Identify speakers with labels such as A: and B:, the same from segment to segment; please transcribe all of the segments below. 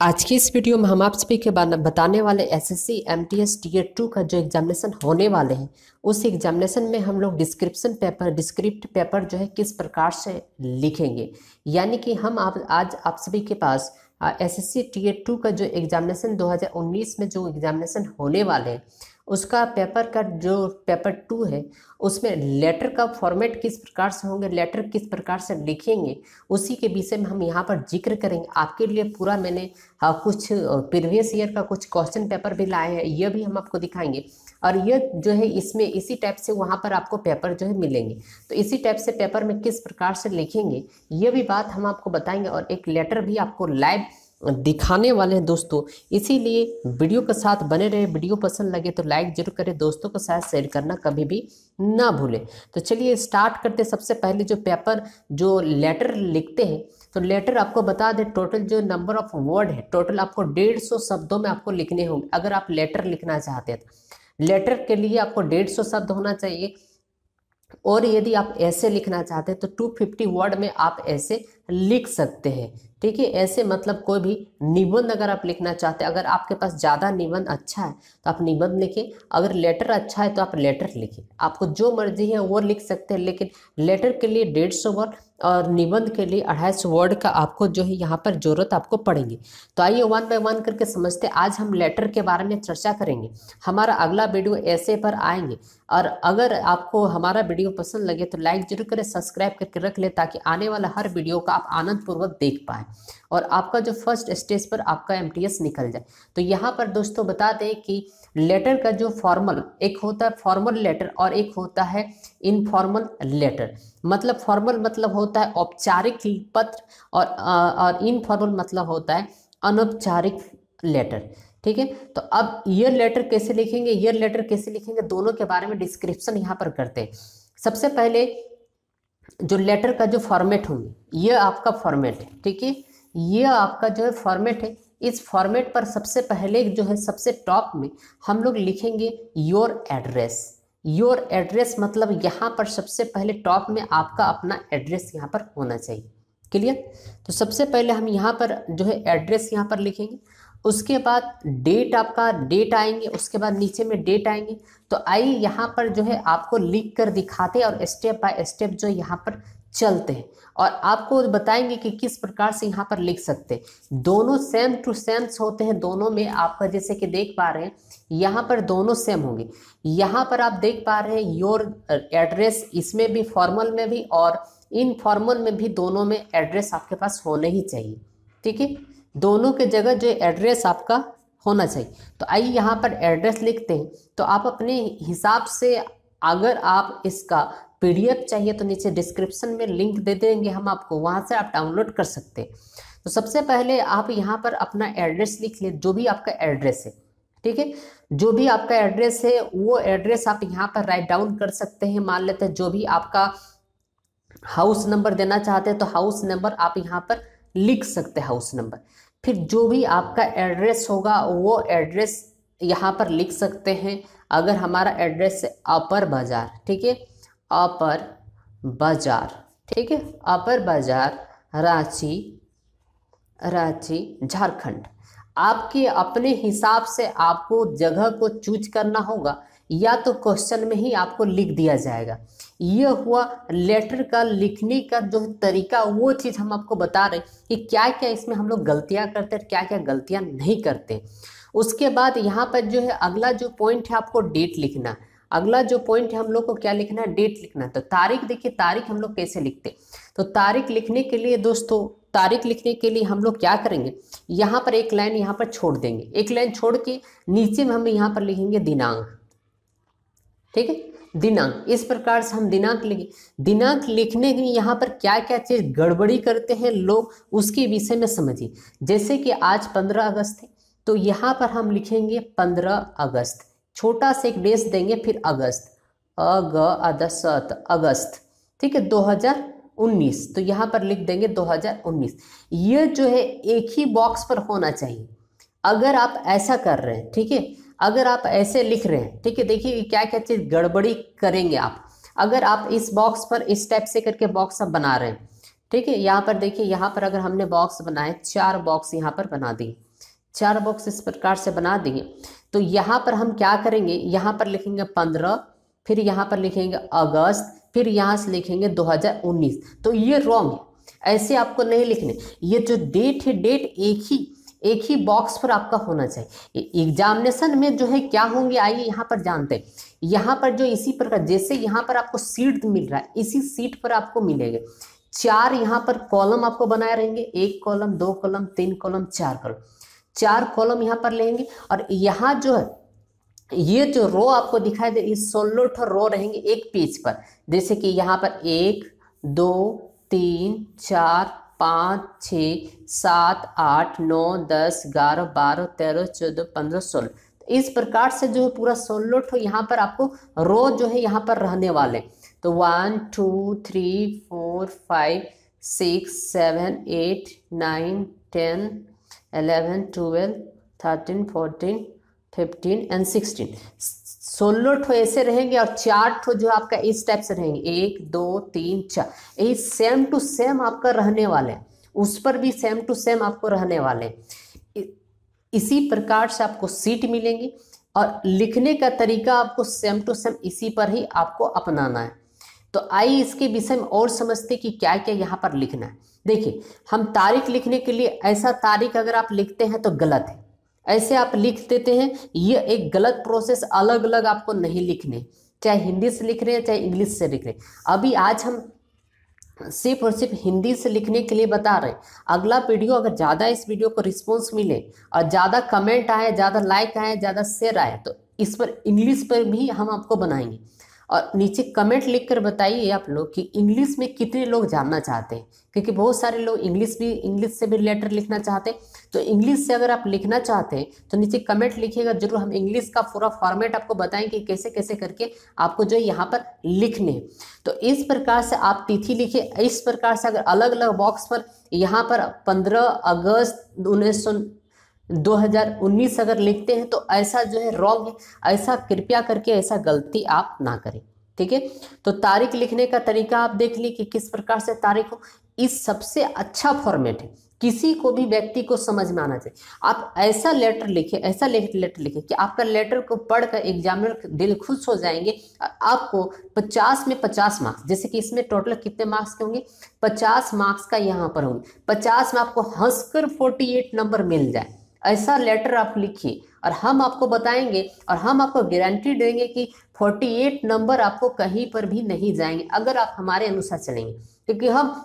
A: आज की इस वीडियो में हम आप सभी के बताने वाले एसएससी एमटीएस टीयर टू का जो एग्जामिनेशन होने वाले हैं। उस एग्जामिनेशन में हम लोग डिस्क्रिप्शन पेपर डिस्क्रिप्ट पेपर जो है, किस प्रकार से लिखेंगे। यानी कि हम आप, आज आप सभी के पास एसएससी टीयर टू का जो एग्जामिनेशन 2019 में जो एग्जामिनेशन होने वाले हैं उसका पेपर का जो पेपर टू है उसमें लेटर का फॉर्मेट किस प्रकार से होंगे लेटर किस प्रकार से लिखेंगे उसी के विषय में हम यहाँ पर ज़िक्र करेंगे। आपके लिए पूरा मैंने हाँ, कुछ प्रीवियस ईयर का कुछ क्वेश्चन पेपर भी लाए हैं यह भी हम आपको दिखाएँगे। और ये जो है इसमें इसी टाइप से वहाँ पर आपको पेपर जो है मिलेंगे। तो इसी टाइप से पेपर में किस प्रकार से लिखेंगे ये भी बात हम आपको बताएँगे और एक लेटर भी आपको लाइव दिखाने वाले हैं दोस्तों। इसीलिए वीडियो के साथ बने रहे। वीडियो पसंद लगे तो लाइक ज़रूर करें। दोस्तों के साथ शेयर करना कभी भी ना भूलें। तो चलिए स्टार्ट करते सबसे पहले जो पेपर जो लेटर लिखते हैं तो लेटर आपको बता दें टोटल जो नंबर ऑफ़ वर्ड है टोटल आपको डेढ़ सौ शब्दों में आपको लिखने होंगे। अगर आप लेटर लिखना चाहते हैं तो लेटर के लिए आपको डेढ़ सौ शब्द होना चाहिए। और यदि आप ऐसे लिखना चाहते हैं तो 250 वर्ड में आप ऐसे लिख सकते हैं। ठीक है ऐसे मतलब कोई भी निबंध अगर आप लिखना चाहते हैं, अगर आपके पास ज़्यादा निबंध अच्छा है तो आप निबंध लिखें। अगर लेटर अच्छा है तो आप लेटर लिखें। आपको जो मर्ज़ी है, वो लिख सकते हैं, लेकिन लेटर के लिए डेढ़ सौ वर्ड और निबंध के लिए अढ़ाई सौ वर्ड का आपको जो है, यहाँ पर ज़रूरत आपको पड़ेगी। तो आइए, वन बाय वन करके समझते आज हम लेटर के बारे में चर्चा करेंगे। हमारा अगला वीडियो ऐसे पर आएँगे। और अगर आपको हमारा वीडियो पसंद लगे तो लाइक ज़रूर करें, सब्सक्राइब करके रख ले, ताकि आने वाला हर वीडियो का आप आनंद पूर्वक देख पाए। और आपका जो फ़र्स्ट स्टेज पर आपका एमटीएस निकल जाए। तो यहाँ पर दोस्तों बता दें कि लेटर का जो फॉर्मल एक होता है फॉर्मल लेटर और एक होता है इनफॉर्मल लेटर मतलब फॉर्मल मतलब होता है औपचारिक पत्र और और इनफॉर्मल मतलब होता है अनौपचारिक लेटर ठीक है? तो अब ईयर लेटर कैसे लिखेंगे? ईयर लेटर कैसे लिखेंगे? दोनों के बारे में डिस्क्रिप्शन यहाँ पर करते हैं। सबसे पहले जो लेटर का जो फॉर्मेट होंगे, ये आपका फॉर्मेट है, ठीक है? ये आपका जो है फॉर्मेट है। इस फॉर्मेट पर सबसे पहले जो है, सबसे टॉप में हम लोग लिखेंगे योर एड्रेस योर एड्रेस मतलब यहाँ पर सबसे पहले टॉप में आपका अपना एड्रेस यहाँ पर होना चाहिए। क्लियर तो सबसे पहले हम यहाँ पर जो है एड्रेस यहाँ पर लिखेंगे। उसके बाद डेट आपका डेट आएँगे, उसके बाद नीचे में डेट आएँगे। तो आइए यहाँ पर जो है आपको लिख कर दिखाते और स्टेप बाय स्टेप जो यहाँ पर चलते हैं। और आपको बताएँगे कि किस प्रकार से यहाँ पर लिख सकते हैं। दोनों सेम टू सेम्स होते हैं, दोनों में आपका जैसे कि देख पा रहे हैं, यहाँ पर दोनों सेम होंगे। यहाँ पर आप देख पा रहे हैं योर एड्रेस इसमें भी फॉर्मल में भी और इनफॉर्मल में भी दोनों में एड्रेस आपके पास होने ही चाहिए। ठीक है? दोनों के जगह जो एड्रेस आपका होना चाहिए। तो आइए यहाँ पर एड्रेस लिखते हैं। तो आप अपने हिसाब से अगर आप इसका पीडीएफ चाहिए तो नीचे डिस्क्रिप्शन में लिंक दे देंगे हम आपको। वहाँ से आप डाउनलोड कर सकते हैं। तो सबसे पहले आप यहाँ पर अपना एड्रेस लिख ले, जो भी आपका एड्रेस है। ठीक है? जो भी आपका एड्रेस है, वो एड्रेस आप यहाँ पर राइट डाउन कर सकते हैं। मान लेते हैं जो भी आपका हाउस नंबर देना चाहते हैं तो हाउस नंबर आप यहाँ पर लिख सकते हैं हाउस नंबर। फिर जो भी आपका एड्रेस होगा, वो एड्रेस यहाँ पर लिख सकते हैं। अगर हमारा एड्रेस है अपर बाज़ार, ठीक है? अपर बाज़ार, ठीक है? अपर बाज़ार, रांची रांची, झारखंड। आपके अपने हिसाब से आपको जगह को चूज़ करना होगा। या तो क्वेश्चन में ही आपको लिख दिया जाएगा। ये हुआ लेटर का लिखने का जो तरीका, वो चीज़ हम आपको बता रहे कि क्या क्या इसमें हम लोग गलतियाँ करते हैं क्या क्या गलतियाँ नहीं करते उसके बाद यहाँ पर जो है अगला जो पॉइंट है आपको डेट लिखना। अगला जो पॉइंट है हम लोग को क्या लिखना है? डेट लिखना तो तारीख देखिए, तारीख हम लोग कैसे लिखते तो तारीख लिखने के लिए दोस्तों, तारीख लिखने के लिए हम लोग क्या करेंगे? यहाँ पर एक लाइन यहाँ पर छोड़ देंगे। एक लाइन छोड़ के नीचे में हम यहाँ पर लिखेंगे दिनांक। ठीक है? दिनांक। इस प्रकार से हम दिनांक लिखे। दिनांक लिखने में यहाँ पर क्या क्या चीज़ गड़बड़ी करते हैं लोग, उसके विषय में समझिए। जैसे कि आज पंद्रह अगस्त है तो यहाँ पर हम लिखेंगे पंद्रह अगस्त। छोटा से एक डेस देंगे, फिर अगस्त। अग, अदसत, अगस्त। ठीक है? 2019 तो यहाँ पर लिख देंगे 2019 ये जो है एक ही बॉक्स पर होना चाहिए। अगर आप ऐसा कर रहे हैं, ठीक है? अगर आप ऐसे लिख रहे हैं, ठीक है, देखिए क्या क्या चीज़ गड़बड़ी करेंगे आप। अगर आप इस बॉक्स पर, इस टाइप से करके बॉक्स आप बना रहे हैं, ठीक है, यहाँ पर देखिए, यहाँ पर अगर हमने बॉक्स बनाए, चार बॉक्स यहाँ पर बना दिए, चार बॉक्स इस प्रकार से बना दिए तो यहाँ पर हम क्या करेंगे, यहाँ पर लिखेंगे पंद्रह, फिर यहाँ पर लिखेंगे अगस्त, फिर यहाँ से लिखेंगे 2019 तो ये रॉन्ग है, ऐसे आपको नहीं लिखने। ये जो डेट है डेट एक ही एक ही बॉक्स पर आपका होना चाहिए। एग्जामिनेशन में जो है क्या होंगे, आइए यहाँ पर जानते हैं। यहाँ पर जो इसी प्रकार, जैसे यहाँ पर आपको सीट मिल रहा है, इसी सीट पर आपको मिलेगा। चार यहाँ पर कॉलम आपको बनाए रहेंगे। एक कॉलम दो कॉलम तीन कॉलम चार कॉलम चार कॉलम यहाँ पर लेंगे और यहाँ जो है, ये जो रो आपको दिखाई दे, ये सोलह रो रहेंगे एक पेज पर। जैसे कि यहाँ पर एक, दो, तीन, चार पाँच, छ, सात, आठ, नौ, दस, ग्यारह, बारह, तेरह, चौदह, पंद्रह, सोलह। तो इस प्रकार से जो है पूरा सोलह ठो यहाँ पर आपको रो जो है यहाँ पर रहने वाले। तो one, two, three, four, five, six, seven, eight, nine, ten, eleven, twelve, thirteen, fourteen, fifteen, and sixteen. सोलह ठो ऐसे रहेंगे और चार ठो जो आपका इस टाइप से रहेंगे। एक, दो, तीन, चार। यही सेम टू सेम आपका रहने वाले हैं। उस पर भी सेम टू सेम आपको रहने वाले हैं। इसी प्रकार से आपको सीट मिलेंगी और लिखने का तरीका आपको सेम टू सेम इसी पर ही आपको अपनाना है। तो आइए इसके विषय में और समझते कि क्या क्या यहाँ पर लिखना है। देखिए, हम तारीख लिखने के लिए ऐसा तारीख अगर आप लिखते हैं तो गलत है। ऐसे आप लिख देते हैं, ये एक गलत प्रोसेस अलग अलग आपको नहीं लिखने। चाहे हिंदी से लिख रहे हैं, चाहे इंग्लिश से लिख रहे हैं। अभी आज हम सिर्फ़ और सिर्फ़ हिंदी से लिखने के लिए बता रहे हैं। अगला वीडियो अगर ज़्यादा इस वीडियो को रिस्पॉन्स मिले और ज़्यादा कमेंट आए, ज़्यादा लाइक आए, ज़्यादा शेयर आए तो इस पर इंग्लिश पर भी हम आपको बनाएँगे। और नीचे कमेंट लिख कर बताइए आप लोग कि इंग्लिश में कितने लोग जानना चाहते हैं? क्योंकि बहुत सारे लोग इंग्लिश भी इंग्लिश से भी लेटर लिखना चाहते हैं। तो इंग्लिश से अगर आप लिखना चाहते हैं तो नीचे कमेंट लिखिएगा, ज़रूर हम इंग्लिश का पूरा फॉर्मेट आपको बताएँ कि कैसे कैसे करके आपको जो है यहाँ पर लिखने तो इस प्रकार से आप तिथि लिखिए। इस प्रकार से अगर अलग अलग बॉक्स पर यहाँ पर पंद्रह अगस्त उन्नीस 2019 अगर लिखते हैं तो ऐसा जो है रॉन्ग है। ऐसा कृपया करके ऐसा गलती आप ना करें। ठीक है? तो तारीख लिखने का तरीका आप देख ली कि किस प्रकार से तारीख हो। इस सबसे अच्छा फॉर्मेट है। किसी को भी व्यक्ति को समझ में आना चाहिए। आप ऐसा लेटर लिखे, ऐसा लेटर लिखे कि आपका लेटर को पढ़कर एग्जामिनर दिल खुश हो जाएँगे। आपको 50 में 50 मार्क्स जैसे कि इसमें टोटल कितने मार्क्स के होंगे? 50 मार्क्स का यहाँ पर होंगे। 50 में आपको हंसकर 48 नंबर मिल जाए। ऐसा लेटर आप लिखिए और हम आपको बताएँगे और हम आपको गारंटी देंगे कि 48 नंबर आपको कहीं पर भी नहीं जाएँगे, अगर आप हमारे अनुसार चलेंगे। क्योंकि हम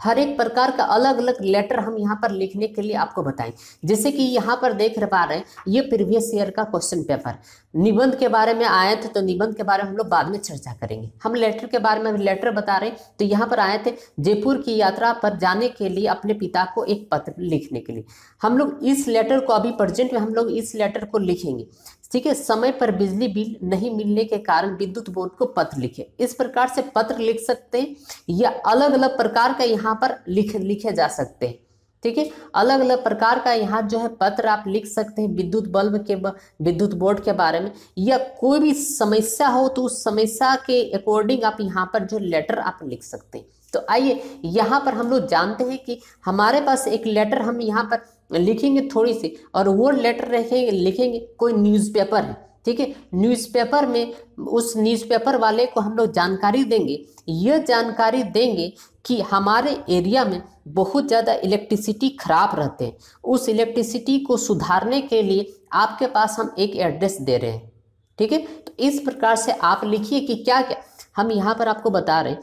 A: हर एक प्रकार का अलग अलग लेटर हम यहाँ पर लिखने के लिए आपको बताएँ। जैसे कि यहाँ पर देख पा रहे हैं, ये प्रीवियस ईयर का क्वेश्चन पेपर निबंध के बारे में आए थे तो निबंध के बारे में हम लोग बाद में चर्चा करेंगे। हम लेटर के बारे में लेटर बता रहे हैं तो यहाँ पर आए थे जयपुर की यात्रा पर जाने के लिए अपने पिता को एक पत्र लिखने के लिए। हम लोग इस लेटर को अभी प्रेजेंट में हम लोग इस लेटर को लिखेंगे। ठीक है, समय पर बिजली बिल नहीं मिलने के कारण विद्युत बोर्ड को पत्र लिखे। इस प्रकार से पत्र लिख सकते हैं या अलग अलग प्रकार का यहाँ पर लिख, लिखे जा सकते हैं। ठीक है अलग अलग प्रकार का यहाँ जो है पत्र आप लिख सकते हैं विद्युत बल्ब के विद्युत बोर्ड के बारे में। या कोई भी समस्या हो तो उस समस्या के अकॉर्डिंग आप यहाँ पर जो लेटर आप लिख सकते हैं। तो आइए, यहाँ पर हम लोग जानते हैं कि हमारे पास एक लेटर हम यहाँ पर लिखेंगे थोड़ी सी और वो लेटर रखेंगे, लिखेंगे, कोई न्यूज़पेपर है। ठीक है? न्यूज़पेपर में उस न्यूज़पेपर वाले को हम लोग जानकारी देंगे। यह जानकारी देंगे कि हमारे एरिया में बहुत ज़्यादा इलेक्ट्रिसिटी खराब रहते हैं। उस इलेक्ट्रिसिटी को सुधारने के लिए आपके पास हम एक एड्रेस दे रहे हैं। ठीक है? तो इस प्रकार से आप लिखिए कि क्या क्या हम यहाँ पर आपको बता रहे हैं।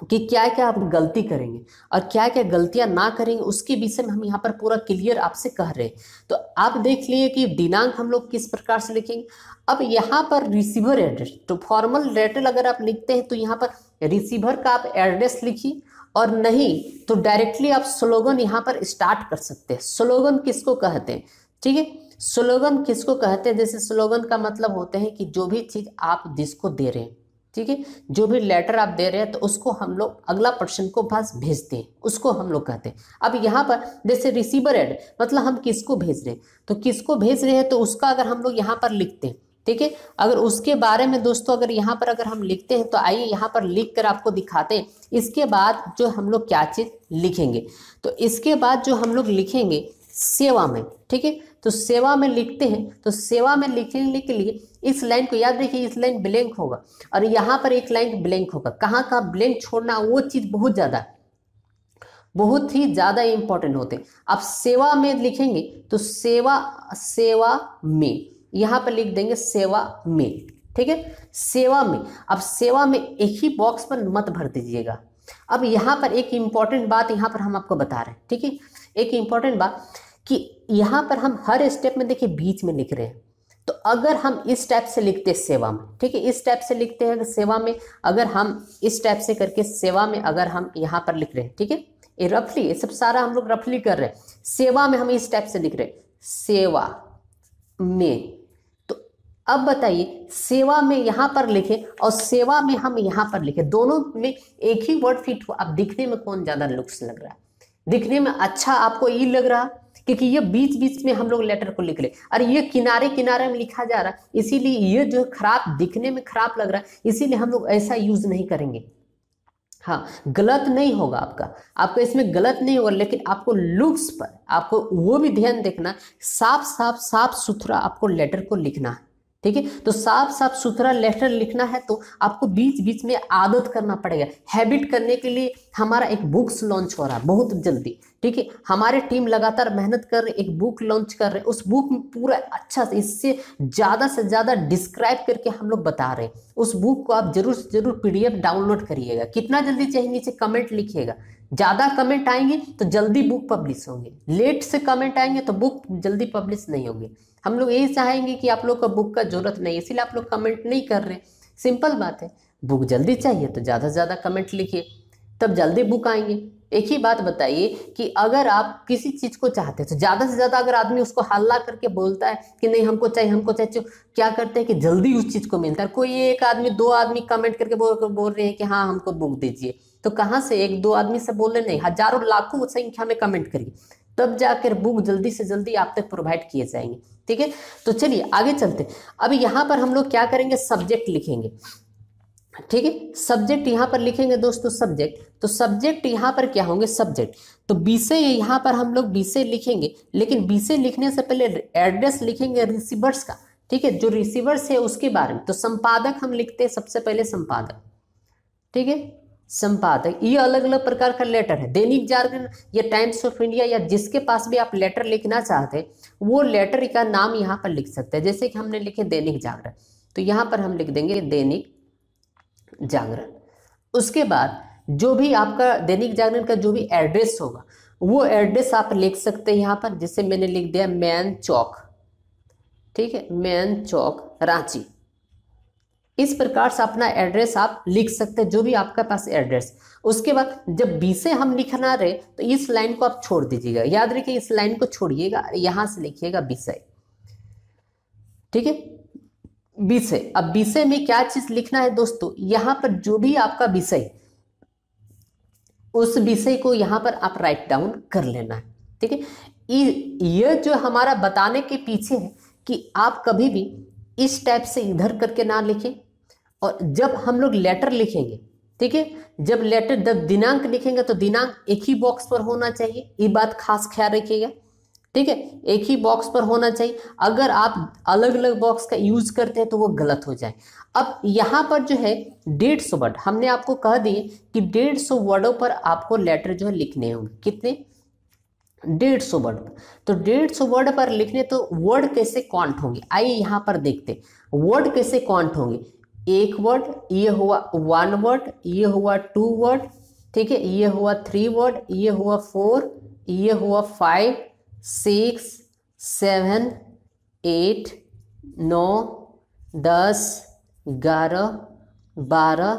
A: कि क्या क्या आप गलती करेंगे और क्या क्या गलतियाँ ना करेंगे, उसके विषय में हम यहाँ पर पूरा क्लियर आपसे कह रहे हैं। तो आप देख लिए कि दिनांक हम लोग किस प्रकार से लिखेंगे। अब यहाँ पर रिसीवर एड्रेस तो फॉर्मल लेटर अगर आप लिखते हैं तो यहाँ पर रिसीवर का आप एड्रेस लिखिए और नहीं तो डायरेक्टली आप स्लोगन यहाँ पर स्टार्ट कर सकते हैं। स्लोगन किसको कहते हैं? ठीक है? स्लोगन किसको कहते हैं? जैसे स्लोगन का मतलब होते हैं कि जो भी चीज़ आप जिसको दे रहे हैं। ठीक है? जो भी लेटर आप दे रहे हैं तो उसको हम लोग अगला पर्सन को पास भेजते हैं। उसको हम लोग कहते हैं। अब यहाँ पर जैसे रिसीवर एड मतलब हम किसको भेज रहे हैं? तो किसको भेज रहे हैं तो उसका अगर हम लोग यहाँ पर लिखते हैं, ठीक है? अगर उसके बारे में दोस्तों, अगर यहाँ पर अगर हम लिखते हैं तो आइए यहाँ पर लिख कर आपको दिखाते हैं। इसके बाद जो हम लोग क्या चीज़ लिखेंगे? तो इसके बाद जो हम लोग लिखेंगे, सेवा में, ठीक है? तो सेवा में लिखते हैं तो सेवा में लिखने के लिए इस लाइन को याद रखिए, इस लाइन ब्लैंक होगा। और यहाँ पर एक लाइन ब्लैंक होगा। कहाँ कहाँ ब्लैंक छोड़ना, वो चीज़ बहुत ज़्यादा, बहुत ही ज़्यादा इंपॉर्टेंट होते आप सेवा में लिखेंगे तो सेवा सेवा में, यहाँ पर लिख देंगे सेवा में, ठीक है? सेवा में, अब सेवा में एक ही बॉक्स पर मत भर दीजिएगा। अब यहाँ पर एक इंपॉर्टेंट बात यहाँ पर हम आपको बता रहे हैं, ठीक है? एक इंपॉर्टेंट बात कि यहाँ पर हम हर स्टेप में देखिए बीच में लिख रहे हैं। तो अगर हम इस टाइप से लिखते सेवा में, ठीक है, इस टाइप से लिखते हैं सेवा में, अगर हम इस टाइप से करके सेवा में अगर हम यहाँ पर लिख रहे हैं, ठीक है, ये रफली ये सब सारा हम लोग रफली कर रहे हैं। सेवा में हम इस टाइप से लिख रहे हैं। सेवा में तो अब बताइए, सेवा में यहाँ पर लिखे और सेवा में हम यहाँ पर लिखे। दोनों में एक ही वर्ड फिट हुआ अब दिखने में कौन ज़्यादा लुक्स लग रहा है? दिखने में अच्छा आपको ये लग रहा क्योंकि ये बीच बीच में हम लोग लेटर को लिख ले और ये किनारे किनारे में लिखा जा रहा है। इसीलिए ये जो खराब, दिखने में खराब लग रहा है, इसीलिए हम लोग ऐसा यूज़ नहीं करेंगे। हाँ गलत नहीं होगा आपका। आपको इसमें गलत नहीं होगा, लेकिन आपको लुक्स पर, आपको वो भी ध्यान देखना साफ़ साफ़ साफ़ सुथरा आपको लेटर को लिखना है। ठीक है तो साफ़ साफ़ सुथरा लेटर लिखना है तो आपको बीच बीच में आदत करना पड़ेगा। हैबिट करने के लिए हमारा एक बुक्स लॉन्च हो रहा है बहुत जल्दी। ठीक है, हमारे टीम लगातार मेहनत कर रहे एक बुक लॉन्च कर रहे उस बुक में पूरा अच्छा इससे ज़्यादा से ज़्यादा डिस्क्राइब करके हम लोग बता रहे हैं। उस बुक को आप ज़रूर से ज़रूर पीडीएफ डाउनलोड करिएगा। कितना जल्दी चाहिए नीचे कमेंट लिखिएगा। ज़्यादा कमेंट आएँगे तो जल्दी बुक पब्लिश होंगे। लेट से कमेंट आएँगे तो बुक जल्दी पब्लिश नहीं होंगे। हम लोग यही चाहेंगे कि आप लोग का बुक का ज़रूरत नहीं है, इसीलिए आप लोग कमेंट नहीं कर रहे। सिंपल बात है। बुक जल्दी चाहिए तो ज़्यादा से ज़्यादा कमेंट लिखिए, तब जल्दी बुक आएँगे। एक ही बात बताइए कि अगर आप किसी चीज़ को चाहते हैं तो ज़्यादा से ज़्यादा अगर आदमी उसको हल्ला करके बोलता है कि नहीं, हमको चाहिए हमको चाहिए तो क्या करते हैं कि जल्दी उस चीज़ को मिलता है। कोई एक आदमी, दो आदमी कमेंट करके बोल बोल रहे हैं कि हाँ हमको बुक दीजिए। तो कहाँ से एक दो आदमी से बोल, नहीं, हज़ारों लाखों संख्या में कमेंट करिए। तब जाकर बुक जल्दी से जल्दी आप तक प्रोवाइड किए जाएँगे, ठीक है? तो चलिए, आगे चलते अब यहाँ पर हम लोग क्या करेंगे? सब्जेक्ट लिखेंगे, ठीक है? सब्जेक्ट यहाँ पर लिखेंगे दोस्तों सब्जेक्ट तो सब्जेक्ट यहाँ पर क्या होंगे? सब्जेक्ट तो विषय यहाँ पर हम लोग विषय लिखेंगे, लेकिन विषय लिखने से पहले एड्रेस लिखेंगे रिसीवर्स का, ठीक है? जो रिसीवर्स है उसके बारे में। तो संपादक हम लिखते हैं सबसे पहले संपादक, ठीक है? संपादक ये अलग अलग प्रकार का लेटर है। दैनिक जागरण या टाइम्स ऑफ़ इंडिया या जिसके पास भी आप लेटर लिखना चाहते वो लेटर का नाम यहाँ पर लिख सकते हैं। जैसे कि हमने लिखे दैनिक जागरण। तो यहाँ पर हम लिख देंगे दैनिक जागरण। उसके बाद जो भी आपका दैनिक जागरण का जो भी एड्रेस होगा, वो एड्रेस आप लिख सकते हैं यहाँ पर। जैसे मैंने लिख दिया मैन चौक। ठीक है? मैन चौक, रांची। इस प्रकार से अपना एड्रेस आप लिख सकते हैं, जो भी आपके पास एड्रेस उसके बाद जब बी से हम लिखना रहे तो इस लाइन को आप छोड़ दीजिएगा। याद रखिए, इस लाइन को छोड़िएगा, यहाँ से लिखिएगा विषय ठीक है? विषय अब विषय में क्या चीज़ लिखना है दोस्तों? यहाँ पर जो भी आपका विषय उस विषय को यहाँ पर आप राइट डाउन कर लेना है। ठीक है? ये जो हमारा बताने के पीछे है कि आप कभी भी इस टाइप से इधर करके ना लिखें। और जब हम लोग लेटर लिखेंगे, ठीक है? जब लेटर जब दिनांक लिखेंगे तो दिनांक एक ही बॉक्स पर होना चाहिए। ये बात खास ख्याल रखिएगा, ठीक है? एक ही बॉक्स पर होना चाहिए। अगर आप अलग अलग बॉक्स का यूज़ करते हैं तो वो गलत हो जाए। अब यहाँ पर जो है, डेढ़ सौ वर्ड हमने आपको कह दिए कि डेढ़ सौ वर्डों पर आपको लेटर जो है लिखने होंगे। कितने? डेढ़ सौ वर्ड तो डेढ़ सौ वर्ड पर लिखने तो वर्ड कैसे काउंट होंगे? आइए यहाँ पर देखते वर्ड कैसे काउंट होंगे? एक वर्ड ये हुआ वन वर्ड ये हुआ टू वर्ड ठीक है? ये हुआ थ्री वर्ड ये हुआ फोर ये हुआ फाइव सिक्स सेवन एट नौ, दस, ग्यारह, बारह,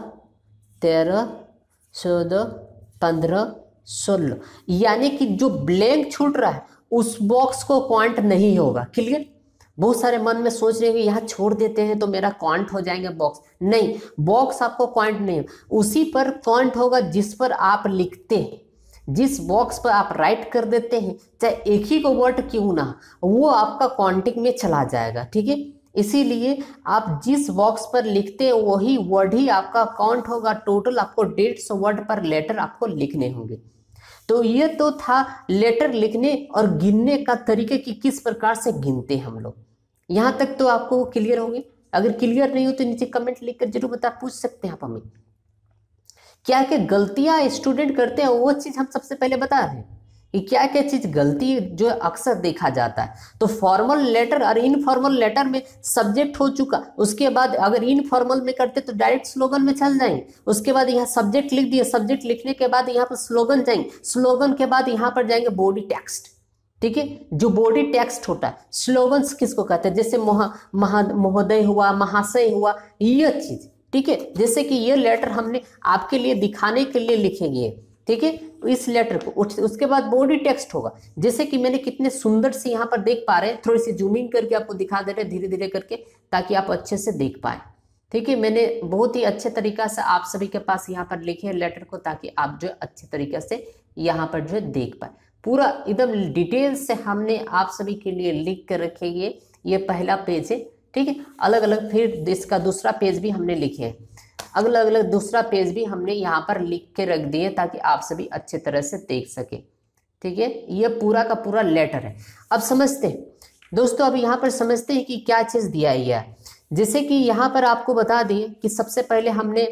A: तेरह, चौदह, पंद्रह, सोलह। यानी कि जो ब्लैंक छूट रहा है, उस बॉक्स को पॉइंट नहीं होगा क्लियर बहुत सारे मन में सोच रहे हैं यहाँ छोड़ देते हैं तो मेरा क्वांट हो जाएँगे बॉक्स नहीं बॉक्स आपको क्वांट नहीं, उसी पर क्वांट होगा जिस पर आप लिखते हैं। जिस बॉक्स पर आप राइट कर देते हैं, चाहे एक ही को वर्ड क्यों ना वो आपका क्वांटिक में चला जाएगा, ठीक है? इसीलिए आप जिस बॉक्स पर लिखते हैं, वही वर्ड ही आपका काउंट होगा। टोटल आपको डेढ़ सौ वर्ड पर लेटर आपको लिखने होंगे। तो ये तो था लेटर लिखने और गिनने का तरीके कि किस प्रकार से गिनते हम लोग। यहाँ तक तो आपको क्लियर होंगे। अगर क्लियर नहीं हो तो नीचे कमेंट लिख कर ज़रूर बता, पूछ सकते हैं आप हमें। क्या क्या गलतियाँ स्टूडेंट करते हैं वो चीज़ हम सबसे पहले बता रहे हैं कि क्या क्या चीज़ गलती जो अक्सर देखा जाता है। तो फॉर्मल लेटर और इनफॉर्मल लेटर में सब्जेक्ट हो चुका। उसके बाद अगर इनफॉर्मल में करते तो डायरेक्ट स्लोगन में चल जाएँगे। उसके बाद यहाँ सब्जेक्ट लिख दिए सब्जेक्ट लिखने के बाद यहाँ पर स्लोगन जाएँगे। स्लोगन के बाद यहाँ पर जाएँगे बॉडी टेक्स्ट ठीक है? जो बॉडी टेक्स्ट होता है। स्लोगन्स किसको कहते हैं? जैसे महोदय हुआ, महाशय हुआ, ये चीज़। ठीक है? जैसे कि ये लेटर हमने आपके लिए दिखाने के लिए लिखेंगे। ठीक है? इस लेटर को उसके बाद बॉडी टेक्स्ट होगा। जैसे कि मैंने कितने सुंदर से यहाँ पर देख पा रहे हैं, थोड़ी सी जूमिंग करके आपको दिखा दे रहे हैं धीरे धीरे करके, ताकि आप अच्छे से देख पाए। ठीक है? मैंने बहुत ही अच्छे तरीका से आप सभी के पास यहाँ पर लिखे लेटर को, ताकि आप जो अच्छे तरीके से यहाँ पर जो है देख पाए। पूरा एकदम डिटेल से हमने आप सभी के लिए लिख कर रखे ये ये पहला पेज है। ठीक है? अलग अलग फिर इसका दूसरा पेज भी हमने लिखे हैं। अगला अगला दूसरा पेज भी हमने यहाँ पर लिख के रख दिए ताकि आप सभी अच्छे तरह से देख सके। ठीक है? ये पूरा का पूरा लेटर है। अब समझते हैं। दोस्तों, अब यहाँ पर समझते हैं कि क्या चीज़ दिया गया है। जैसे कि यहाँ पर आपको बता दिए कि सबसे पहले हमने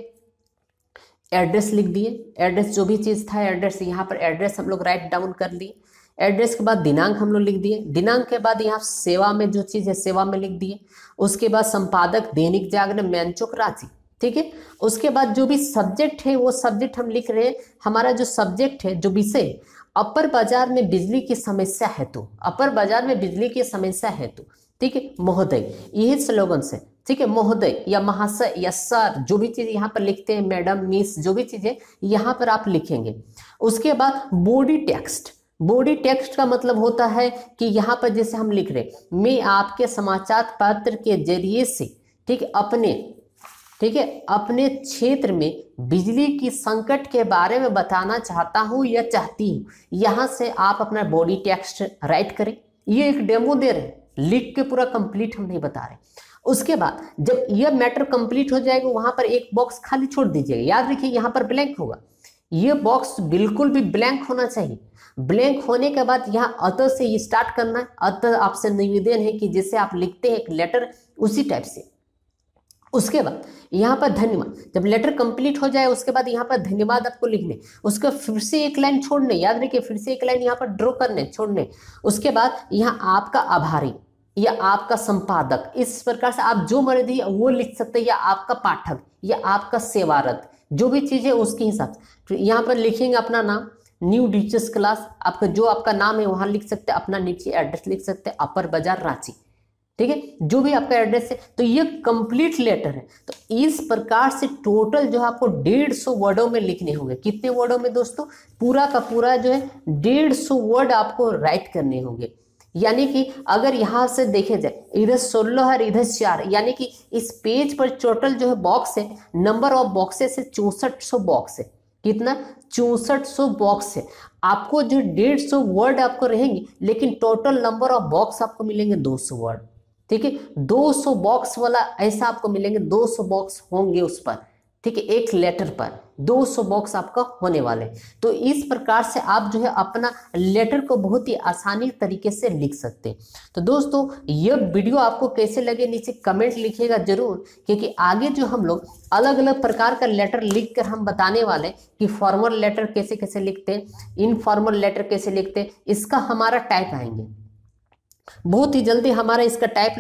A: एड्रेस लिख दिए। एड्रेस जो भी चीज़ था एड्रेस यहाँ पर एड्रेस हम लोग राइट डाउन कर लिए। एड्रेस के बाद दिनांक हम लोग लिख दिए। दिनांक के बाद यहाँ सेवा में जो चीज़ है, सेवा में लिख दिए। उसके बाद संपादक दैनिक जागरण, मैनचुक रांची ठीक है? उसके बाद जो भी सब्जेक्ट है, वो सब्जेक्ट हम लिख रहे हैं, हमारा जो सब्जेक्ट है, जो विषय, अपर बाज़ार में बिजली की समस्या है तो अपर बाज़ार में बिजली की समस्या है तो ठीक है? महोदय, यही स्लोगन से, ठीक है? महोदय या महाशय या सर जो भी चीज़ यहाँ पर लिखते हैं मैडम मिस जो भी चीज़ें यहाँ पर आप लिखेंगे। उसके बाद बॉडी टेक्स्ट बॉडी टेक्स्ट का मतलब होता है कि यहाँ पर जैसे हम लिख रहे मैं आपके समाचार पत्र के ज़रिए से, ठीक अपने ठीक है, अपने क्षेत्र में बिजली की संकट के बारे में बताना चाहता हूँ या चाहती हूँ, यहाँ से आप अपना बॉडी टेक्स्ट राइट करें। ये एक डेमो दे रहे लिख के पूरा कंप्लीट हम नहीं बता रहे। उसके बाद जब यह मैटर कंप्लीट हो जाएगा, वहाँ पर एक बॉक्स खाली छोड़ दीजिएगा। याद रखिए, यहाँ पर ब्लैंक होगा। ये बॉक्स बिल्कुल भी ब्लैंक होना चाहिए। ब्लैंक होने के बाद यहाँ अतः से स्टार्ट करना है। अतः आपसे निवेदन है कि जैसे आप लिखते हैं एक लेटर उसी टाइप से। उसके बाद, यहाँ पर धन्यवाद। जब लेटर कंप्लीट हो जाए, उसके बाद यहाँ पर धन्यवाद आपको लिखने। उसके फिर से एक लाइन छोड़ने। याद रखिए, फिर से एक लाइन यहाँ पर ड्रॉ करने, छोड़ने। उसके बाद यहाँ आपका आभारी या आपका संपादक, इस प्रकार से आप जो मर्ज़ी वो लिख सकते हैं, या आपका पाठक, या आपका सेवारत, जो भी चीज़ है उसके हिसाब से। यहाँ पर लिखेंगे अपना नाम न्यू टीचर्स क्लास आपका जो आपका नाम है वहाँ लिख सकते हैं, अपना नीचे एड्रेस लिख सकते हैं अपर बाज़ार रांची। ठीक है? जो भी आपका एड्रेस है तो ये कंप्लीट लेटर है। तो इस प्रकार से टोटल जो है आपको डेढ़ सौ वर्डों में लिखने होंगे। कितने वर्डों में दोस्तों? पूरा का पूरा जो है, डेढ़ सौ वर्ड आपको राइट करने होंगे। यानी कि अगर यहाँ से देखे जाए, इधर सोलह और इधर चार, यानी कि इस पेज पर टोटल जो है बॉक्स है नंबर ऑफ़ बॉक्सेस है, चौसठ सौ बॉक्स है। कितना? चौसठ सौ बॉक्स है। आपको जो डेढ़ सौ वर्ड आपको रहेंगे, लेकिन टोटल नंबर ऑफ़ बॉक्स आपको मिलेंगे दो सौ वर्ड ठीक है? 200 बॉक्स वाला ऐसा आपको मिलेंगे 200 बॉक्स होंगे उस पर, ठीक है? एक लेटर पर 200 बॉक्स आपका होने वाले। तो इस प्रकार से आप जो है अपना लेटर को बहुत ही आसानी तरीके से लिख सकते हैं। तो दोस्तों ये वीडियो आपको कैसे लगे नीचे कमेंट लिखिएगा ज़रूर, क्योंकि आगे जो हम लोग अलग अलग प्रकार का लेटर लिख कर हम बताने वाले कि फॉर्मल लेटर कैसे कैसे लिखते हैं इनफॉर्मल लेटर कैसे लिखते हैं, इसका हमारा टाइप आएँगे। बहुत ही जल्दी हमारा इसका टाइप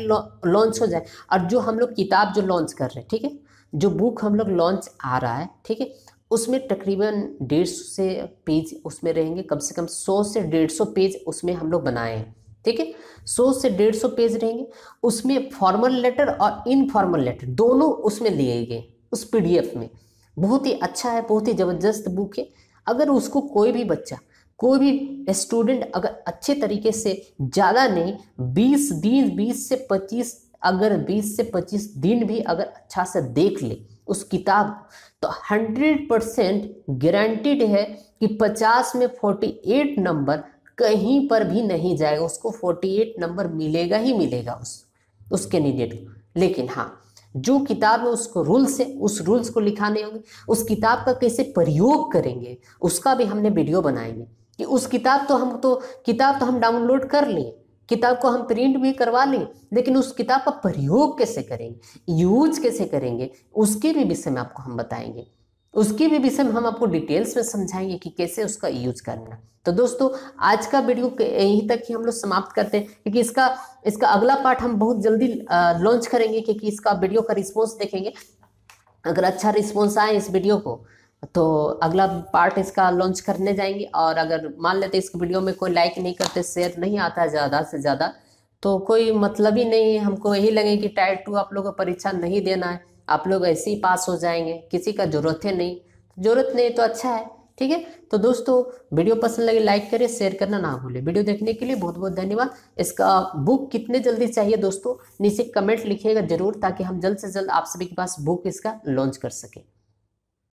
A: लॉन्च हो जाए। और जो हम लोग किताब जो लॉन्च कर रहे हैं, ठीक है? जो बुक हम लोग लॉन्च आ रहा है, ठीक है? उसमें तकरीबन डेढ़ सौ से पेज उसमें रहेंगे। कम से कम सौ से डेढ़ सौ पेज उसमें हम लोग बनाए हैं, ठीक है? सौ से डेढ़ सौ पेज रहेंगे। उसमें फॉर्मल लेटर और इनफॉर्मल लेटर दोनों उसमें लिए गए, उस पीडीएफ में। बहुत ही अच्छा है, बहुत ही ज़बरदस्त बुक है। अगर उसको कोई भी बच्चा कोई भी स्टूडेंट अगर अच्छे तरीके से ज़्यादा नहीं, बीस दिन बीस से पच्चीस, अगर बीस से पच्चीस दिन भी अगर अच्छा से देख ले उस किताब तो हंड्रेड परसेंट गारंटीड है कि पचास में फोर्टी एट नंबर कहीं पर भी नहीं जाएगा, उसको फोर्टी एट नंबर मिलेगा ही मिलेगा उस उस कैंडिडेट को। लेकिन हाँ जो किताब में उसको रूल्स है, उस रूल्स को लिखाने होंगे, उस किताब का कैसे प्रयोग करेंगे, उसका भी हमने वीडियो बनाएँगे। कि उस किताब तो हम तो किताब तो हम डाउनलोड कर लें किताब को हम प्रिंट भी करवा लें लेकिन उस किताब का प्रयोग कैसे करेंगे, यूज़ कैसे करेंगे, उसके भी विषय में आपको हम बताएँगे। उसके भी विषय में हम आपको डिटेल्स में समझाएँगे कि कैसे उसका यूज़ करना तो दोस्तों, आज का वीडियो यहीं तक ही हम लोग समाप्त करते हैं, क्योंकि इसका इसका अगला पार्ट हम बहुत जल्दी लॉन्च करेंगे, क्योंकि इसका वीडियो का रिस्पॉन्स देखेंगे। अगर अच्छा रिस्पॉन्स आए इस वीडियो को तो अगला पार्ट इसका लॉन्च करने जाएँगे और अगर मान लेते इस वीडियो में कोई लाइक नहीं करते शेयर नहीं आता ज़्यादा से ज़्यादा तो कोई मतलब ही नहीं है। हमको यही लगे कि टायर टू आप लोगों को परीक्षा नहीं देना है। आप लोग ऐसे ही पास हो जाएँगे, किसी का ज़रूरत है नहीं। ज़रूरत नहीं तो अच्छा है, ठीक है? तो दोस्तों वीडियो पसंद लगे लाइक करें शेयर करना ना भूलें। वीडियो देखने के लिए बहुत बहुत धन्यवाद। इसका बुक कितने जल्दी चाहिए दोस्तों? नीचे कमेंट लिखिएगा ज़रूर, ताकि हम जल्द से जल्द आप सभी के पास बुक इसका लॉन्च कर सकें।